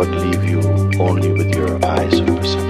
but leave you only with your eyes of perception.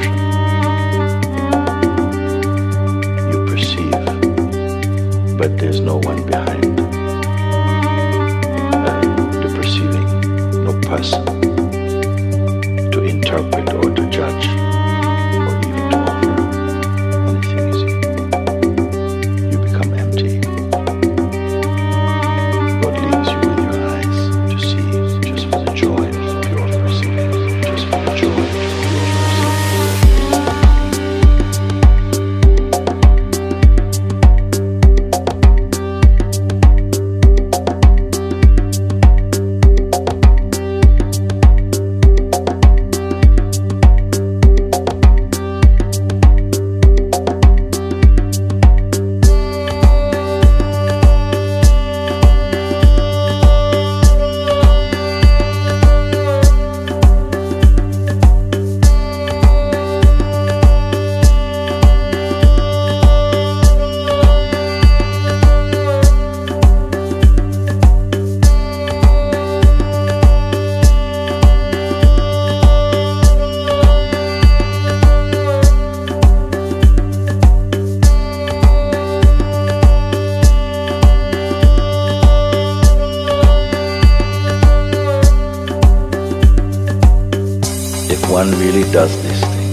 one really does this thing,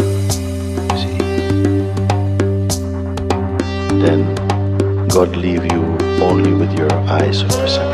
you see, then God leave you only with your eyes of perception.